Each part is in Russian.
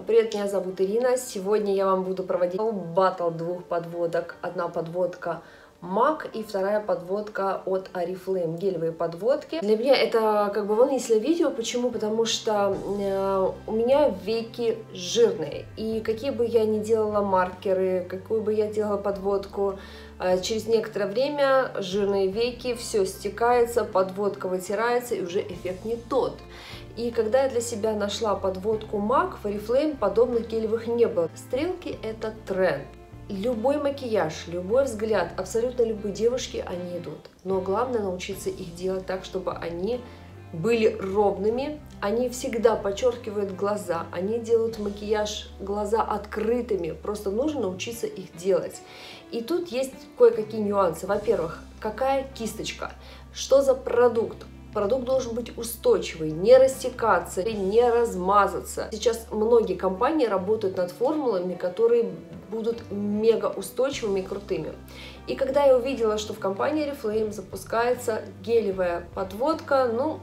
Привет, меня зовут Ирина. Сегодня я вам буду проводить батл двух подводок. Одна подводка MAC и вторая подводка от Oriflame, гелевые подводки. Для меня это как бы волнительное видео, почему? Потому что э, у меня веки жирные, и какие бы я ни делала маркеры, какую бы я делала подводку, э, через некоторое время жирные веки, все стекается, подводка вытирается, и уже эффект не тот. И когда я для себя нашла подводку MAC, в Oriflame подобных гелевых не было. Стрелки это тренд. Любой макияж, любой взгляд, абсолютно любой девушки, они идут. Но главное научиться их делать так, чтобы они были ровными. Они всегда подчеркивают глаза, они делают макияж глаза открытыми. Просто нужно научиться их делать. И тут есть кое-какие нюансы. Во-первых, какая кисточка, что за продукт, Продукт должен быть устойчивый, не растекаться, не размазаться. Сейчас многие компании работают над формулами, которые будут мега устойчивыми и крутыми. И когда я увидела, что в компании Reflame запускается гелевая подводка, ну,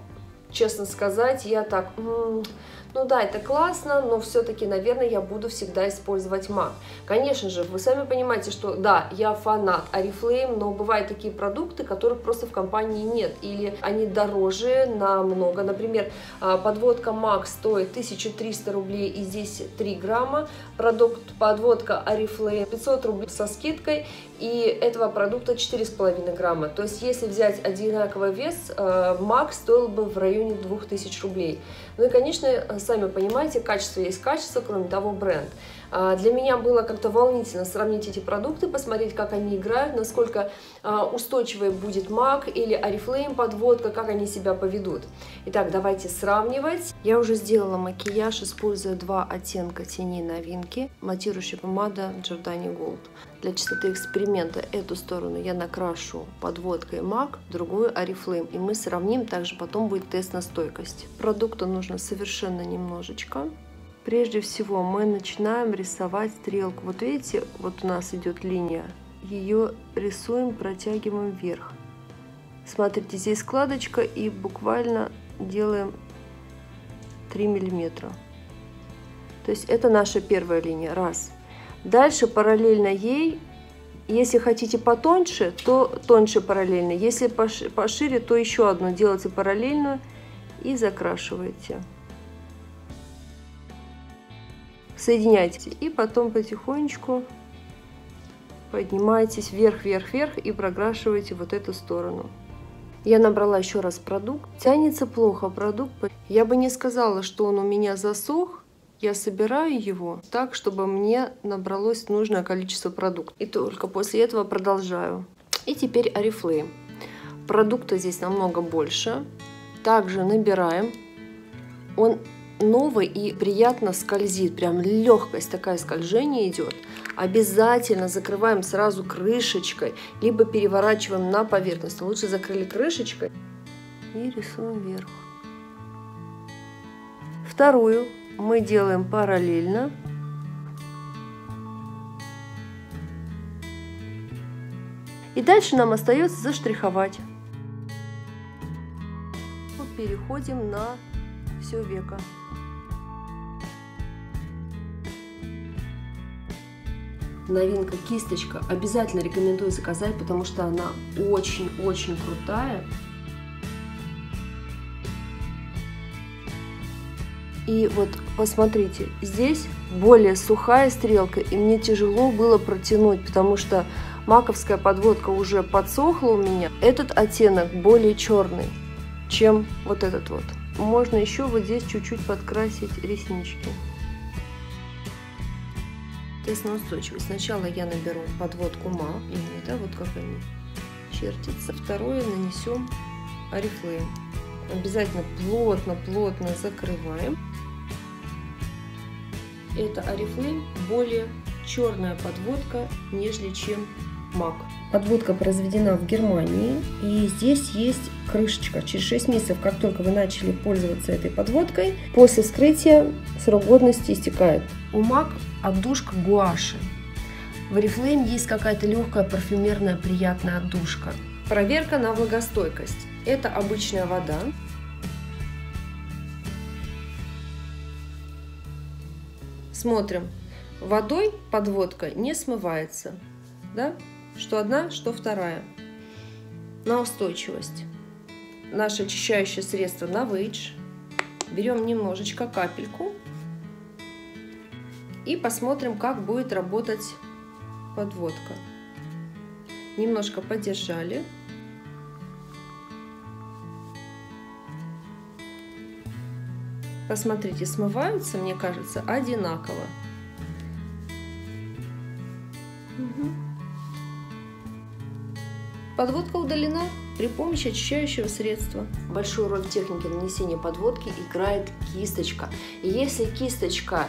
честно сказать, я так, м -м, ну да, это классно, но все-таки, наверное, я буду всегда использовать MAC. Конечно же, вы сами понимаете, что да, я фанат Oriflame, но бывают такие продукты, которых просто в компании нет, или они дороже намного. Например, а, подводка MAC стоит 1300 рублей и здесь 3 грамма, продукт подводка Oriflame 500 рублей со скидкой, и этого продукта 4,5 грамма. То есть, если взять одинаковый вес, а, MAC стоил бы в районе 2000 рублей. Ну и, конечно, сами понимаете, качество есть качество, кроме того, бренд. А, для меня было как-то волнительно сравнить эти продукты, посмотреть, как они играют, насколько а, устойчивой будет MAC или Oriflame подводка, как они себя поведут. Итак, давайте сравнивать. Я уже сделала макияж, используя два оттенка теней новинки. Матирующая помада Giordani Gold. Для чистоты эксперимента эту сторону я накрашу подводкой MAC, другую Oriflame. И мы сравним, также потом будет тест на стойкость. Продукта нужно совершенно немножечко. Прежде всего мы начинаем рисовать стрелку. Вот видите, вот у нас идет линия. Ее рисуем, протягиваем вверх. Смотрите, здесь складочка и буквально делаем 3 миллиметра. То есть это наша первая линия. Раз. Дальше параллельно ей, если хотите потоньше, то тоньше параллельно. Если пошире, то еще одну делайте параллельно и закрашиваете соединяйте и потом потихонечку поднимайтесь вверх, вверх, вверх и прокрашиваете вот эту сторону. Я набрала еще раз продукт. Тянется плохо продукт. Я бы не сказала, что он у меня засох. Я собираю его так, чтобы мне набралось нужное количество продукта. И только после этого продолжаю. И теперь Oriflame. Продукта здесь намного больше. Также набираем. Он новый и приятно скользит, прям легкость такая скольжение идет. Обязательно закрываем сразу крышечкой, либо переворачиваем на поверхность. Лучше закрыли крышечкой и рисуем вверх. Вторую мы делаем параллельно. И дальше нам остается заштриховать. Переходим на все веко. новинка кисточка. Обязательно рекомендую заказать, потому что она очень-очень крутая. И вот посмотрите, здесь более сухая стрелка, и мне тяжело было протянуть, потому что маковская подводка уже подсохла у меня. Этот оттенок более черный, чем вот этот вот. Можно еще вот здесь чуть-чуть подкрасить реснички. Тест на устойчивость. Сначала я наберу подводку ма, именно, да, вот как они чертятся. Второе нанесем Oriflame. Обязательно плотно-плотно закрываем. Это Oriflame более черная подводка, нежели чем MAC. Подводка произведена в Германии, и здесь есть крышечка. Через 6 месяцев, как только вы начали пользоваться этой подводкой, после вскрытия срок годности истекает. У MAC отдушка гуаши. В Oriflame есть какая-то легкая парфюмерная приятная отдушка. Проверка на влагостойкость. Это обычная вода. Смотрим. Водой подводка не смывается. Да? Что одна, что вторая. На устойчивость. Наше очищающее средство на Novage. Берем немножечко, капельку. И посмотрим, как будет работать подводка. Немножко подержали. Посмотрите, смываются, мне кажется, одинаково. Подводка удалена при помощи очищающего средства. Большую роль в технике нанесения подводки играет кисточка. Если кисточка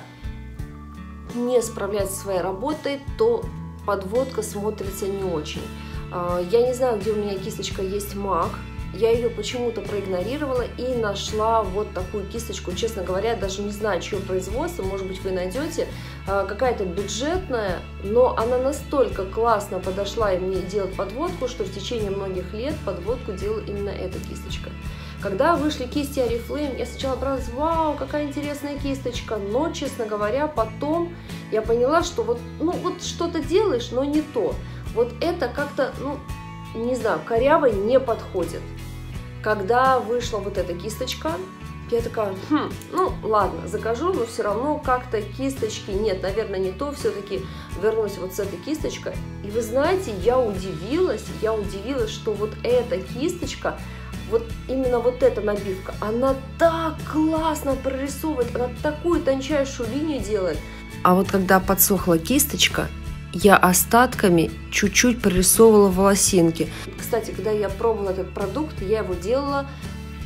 не справляется со своей работой, то подводка смотрится не очень. А, я не знаю, где у меня кисточка есть MAC, я ее почему-то проигнорировала и нашла вот такую кисточку. Честно говоря, даже не знаю, чье производство, может быть, вы найдете. А, какая-то бюджетная, но она настолько классно подошла и мне делать подводку, что в течение многих лет подводку делала именно эта кисточка. Когда вышли кисти Oriflame, я сначала обрадовалась, вау, какая интересная кисточка, но, честно говоря, потом я поняла, что вот, ну, вот что-то делаешь, но не то. Вот это как-то, ну, не знаю, корявой не подходит. Когда вышла вот эта кисточка, я такая, хм, ну ладно, закажу, но все равно как-то кисточки нет, наверное, не то, все-таки вернусь вот с этой кисточкой. И вы знаете, я удивилась, я удивилась, что вот эта кисточка, вот именно вот эта набивка, она так классно прорисовывает, она такую тончайшую линию делает. А вот когда подсохла кисточка, я остатками чуть-чуть прорисовывала волосинки. Кстати, когда я пробовала этот продукт, я его делала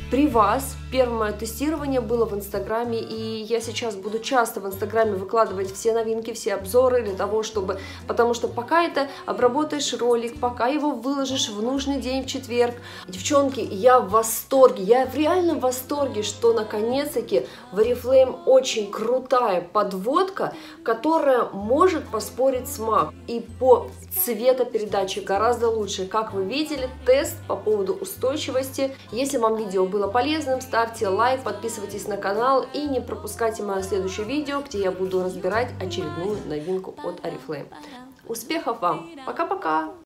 при вас Первое тестирование было в Инстаграме, и я сейчас буду часто в Инстаграме выкладывать все новинки, все обзоры для того, чтобы... Потому что пока это обработаешь ролик, пока его выложишь в нужный день, в четверг. Девчонки, я в восторге, я в реальном восторге, что наконец-таки в Oriflame очень крутая подводка, которая может поспорить с MAC. И по цветопередаче гораздо лучше. Как вы видели, тест по поводу устойчивости. Если вам видео было полезным, ставьте лайк, подписывайтесь на канал и не пропускайте мое следующее видео, где я буду разбирать очередную новинку от Oriflame. Успехов вам! Пока-пока!